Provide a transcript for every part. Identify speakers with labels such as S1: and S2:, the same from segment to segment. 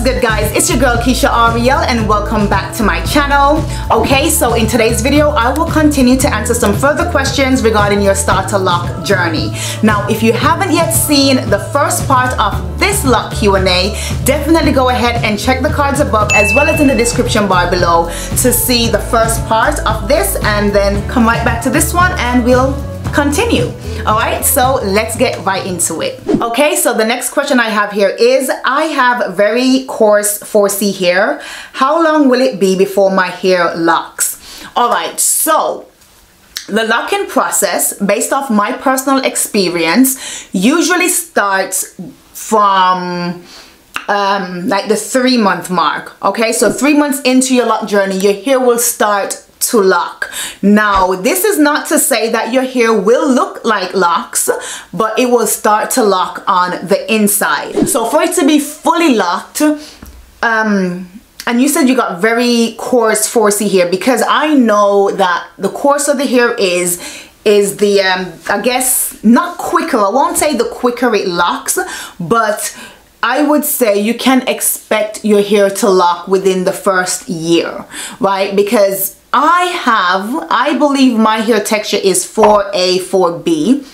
S1: What's good guys? It's your girl Kiesha Arielle and welcome back to my channel. Okay, so in today's video, I will continue to answer some further questions regarding your starter lock journey. Now, if you haven't yet seen the first part of this lock Q&A, definitely go ahead and check the cards above as well as in the description bar below to see the first part of this and then come right back to this one and we'll continue all right so let's get right into it. Okay so the next question i have here is i have very coarse 4c hair. How long will it be before my hair locks? All right so the locking process based off my personal experience usually starts from um, like the three month mark. Okay so three months into your lock journey your hair will start to lock. Now, this is not to say that your hair will look like locks, but it will start to lock on the inside. So for it to be fully locked, um, and you said you got very coarse 4C hair because I know that the coarse of the hair is is the um, I guess not quicker I won't say the quicker it locks but I would say you can expect your hair to lock within the first year right because I have, I believe my hair texture is 4A, 4B.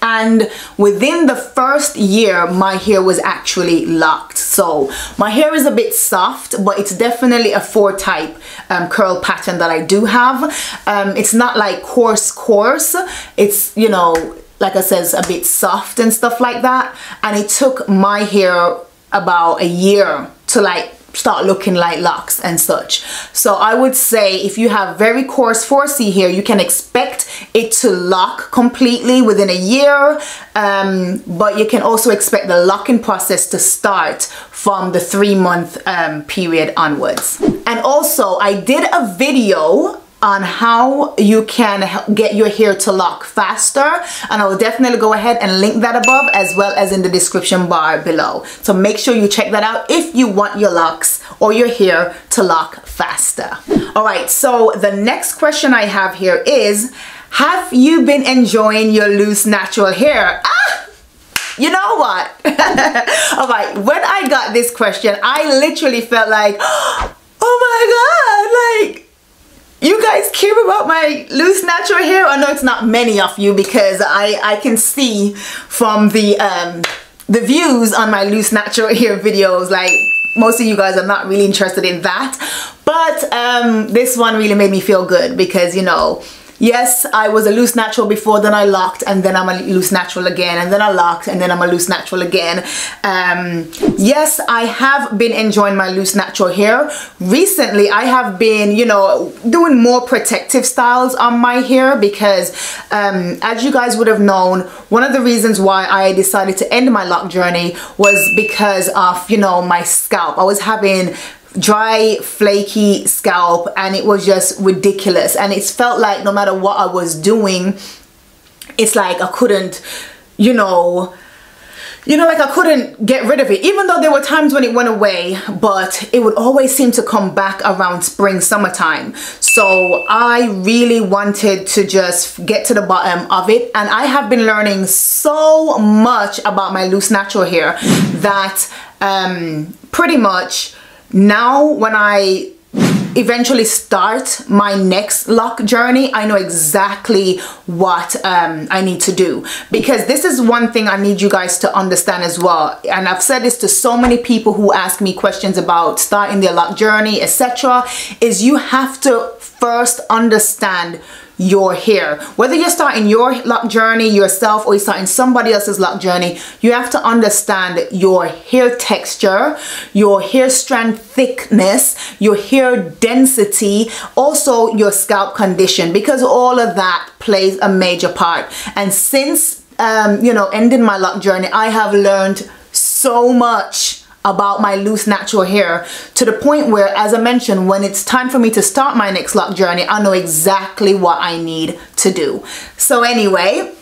S1: And within the first year, my hair was actually locked. So my hair is a bit soft, but it's definitely a four type um, curl pattern that I do have. Um, it's not like coarse, coarse. It's, you know, like I said, a bit soft and stuff like that. And it took my hair about a year to like start looking like locks and such. So I would say if you have very coarse 4C here, you can expect it to lock completely within a year. Um, but you can also expect the locking process to start from the three month um, period onwards. And also I did a video on how you can get your hair to lock faster. And I will definitely go ahead and link that above as well as in the description bar below. So make sure you check that out if you want your locks or your hair to lock faster. All right so the next question I have here is have you been enjoying your loose natural hair? Ah! you know what? All right when I got this question I literally felt like oh my god like you guys care about my loose natural hair? I know it's not many of you because I I can see from the um the views on my loose natural hair videos like most of you guys are not really interested in that. But um this one really made me feel good because you know yes I was a loose natural before then I locked and then I'm a loose natural again and then I locked and then I'm a loose natural again. Um, yes I have been enjoying my loose natural hair. Recently I have been you know doing more protective styles on my hair because um, as you guys would have known one of the reasons why I decided to end my lock journey was because of you know my scalp. I was having dry flaky scalp and it was just ridiculous. And it felt like no matter what I was doing it's like I couldn't you know you know like I couldn't get rid of it. Even though there were times when it went away but it would always seem to come back around spring summertime. So I really wanted to just get to the bottom of it. And I have been learning so much about my loose natural hair that um, pretty much now when I eventually start my next lock journey I know exactly what um, I need to do. Because this is one thing I need you guys to understand as well. And I've said this to so many people who ask me questions about starting their lock journey etc is you have to first understand your hair. Whether you're starting your lock journey yourself or you're starting somebody else's lock journey, you have to understand your hair texture, your hair strand thickness, your hair density, also your scalp condition because all of that plays a major part. And since, um, you know, ending my lock journey, I have learned so much about my loose natural hair to the point where as I mentioned when it's time for me to start my next lock journey I know exactly what I need to do. So anyway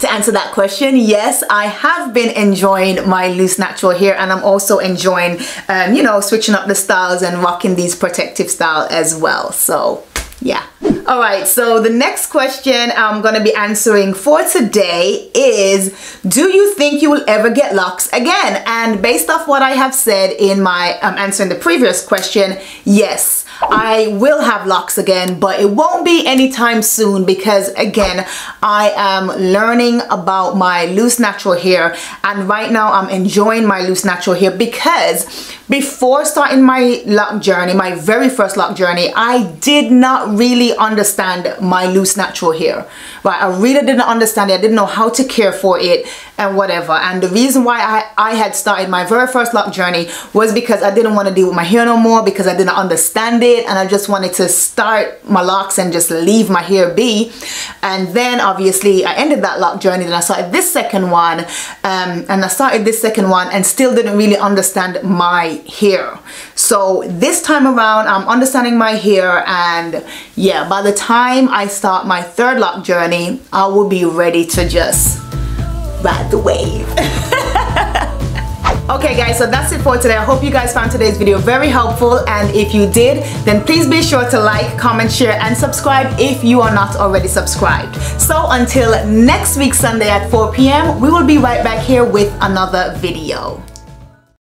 S1: to answer that question yes I have been enjoying my loose natural hair and I'm also enjoying um, you know switching up the styles and rocking these protective style as well. So yeah. All right so the next question i'm going to be answering for today is do you think you will ever get locks again? And based off what i have said in my um, answering the previous question yes I will have locks again, but it won't be anytime soon because again, I am learning about my loose natural hair. And right now I'm enjoying my loose natural hair because before starting my lock journey, my very first lock journey, I did not really understand my loose natural hair. Right, I really didn't understand it. I didn't know how to care for it and whatever. And the reason why I, I had started my very first lock journey was because I didn't want to deal with my hair no more because I didn't understand it and I just wanted to start my locks and just leave my hair be. And then obviously I ended that lock journey. Then I started this second one um, and I started this second one and still didn't really understand my hair so this time around I'm understanding my hair and yeah by the time I start my third lock journey I will be ready to just ride the wave Okay guys, so that's it for today. I hope you guys found today's video very helpful and if you did, then please be sure to like, comment, share and subscribe if you are not already subscribed. So until next week Sunday at 4 p.m., we will be right back here with another video.